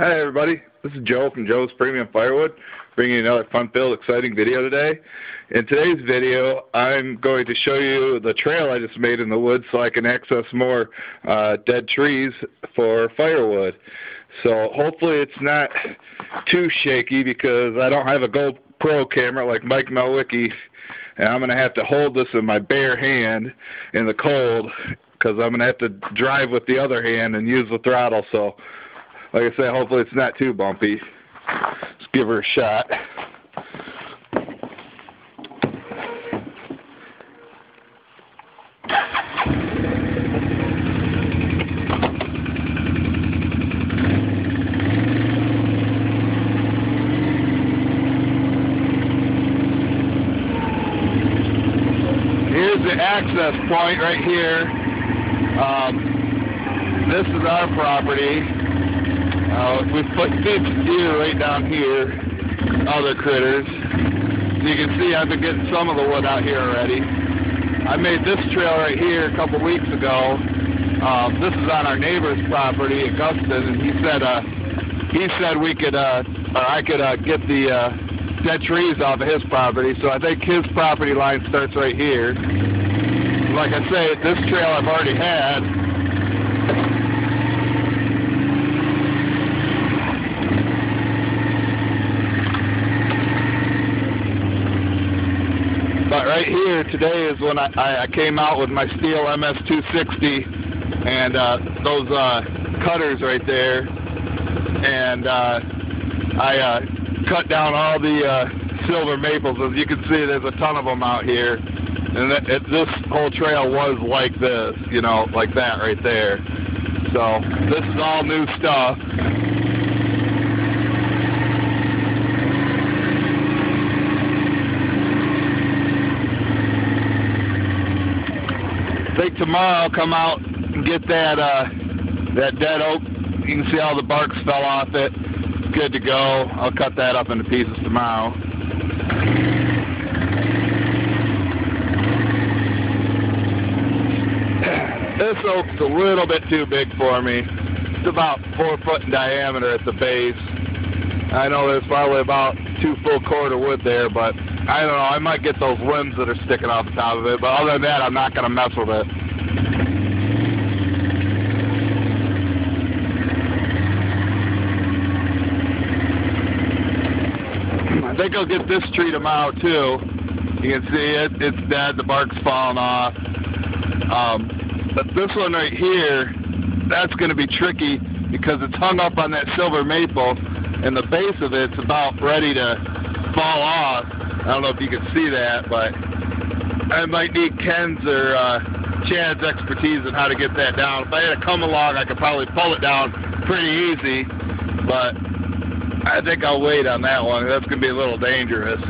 Hi everybody, this is Joe from Joe's Premium Firewood, bringing you another fun-filled, exciting video today. In today's video, I'm going to show you the trail I just made in the woods so I can access more uh, dead trees for firewood. So hopefully it's not too shaky because I don't have a GoPro camera like Mike Malwicki, and I'm going to have to hold this in my bare hand in the cold because I'm going to have to drive with the other hand and use the throttle. So like I said, hopefully it's not too bumpy. Let's give her a shot. Here's the access point right here. Um, this is our property. Uh, we put big deer right down here, other critters. You can see I've been getting some of the wood out here already. I made this trail right here a couple weeks ago. Um, this is on our neighbor's property, Augustin, and he said uh, he said we could uh, or I could uh, get the uh, dead trees off of his property. So I think his property line starts right here. Like I say, this trail I've already had. But right here today is when I, I came out with my Stihl MS260 and uh, those uh, cutters right there, and uh, I uh, cut down all the uh, silver maples. As you can see, there's a ton of them out here, and it, it, this whole trail was like this, you know, like that right there. So this is all new stuff. Think tomorrow I'll come out and get that uh, that dead oak. You can see all the barks fell off it. Good to go. I'll cut that up into pieces tomorrow. This oak's a little bit too big for me. It's about four foot in diameter at the base. I know there's probably about two full cord of wood there, but I don't know. I might get those limbs that are sticking off the top of it, but other than that, I'm not going to mess with it. I think I'll get this tree tomorrow too. You can see it; it's dead. The bark's falling off. Um, but this one right here, that's going to be tricky because it's hung up on that silver maple, and the base of it's about ready to fall off. I don't know if you can see that, but I might need Ken's or uh, Chad's expertise on how to get that down. If I had to come along, I could probably pull it down pretty easy, but I think I'll wait on that one. That's going to be a little dangerous.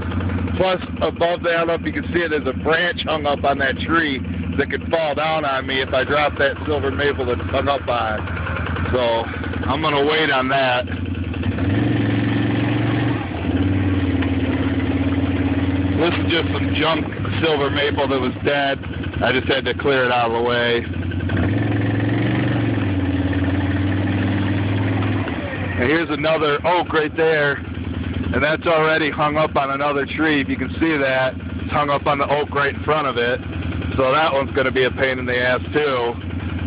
Plus, above that, I don't know if you can see it, there's a branch hung up on that tree that could fall down on me if I drop that silver maple that's hung up on. So I'm going to wait on that. This is just some junk silver maple that was dead. I just had to clear it out of the way. And here's another oak right there. And that's already hung up on another tree. If you can see that, it's hung up on the oak right in front of it. So that one's going to be a pain in the ass too.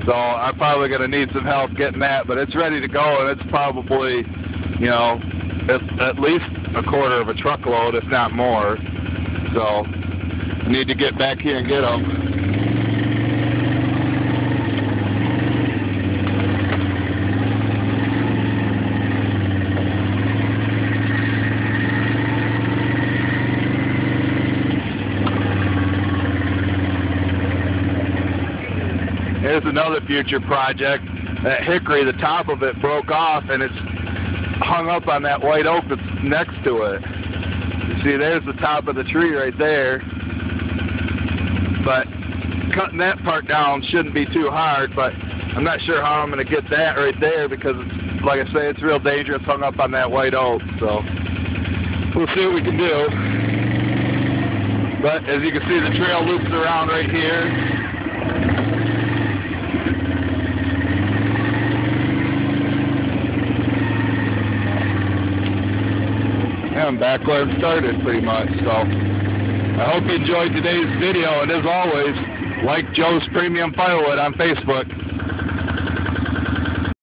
So I'm probably going to need some help getting that, but it's ready to go, and it's probably, you know, at, at least a quarter of a truckload, if not more. So need to get back here and get them. Here's another future project. That hickory, the top of it broke off and it's hung up on that white oak that's next to it. See, there's the top of the tree right there. But cutting that part down shouldn't be too hard, but I'm not sure how I'm going to get that right there because, like I say, it's real dangerous hung up on that white oak. So we'll see what we can do. But as you can see, the trail loops around right here. Him back where it started pretty much. So I hope you enjoyed today's video, and as always, like Joe's Premium Firewood on Facebook.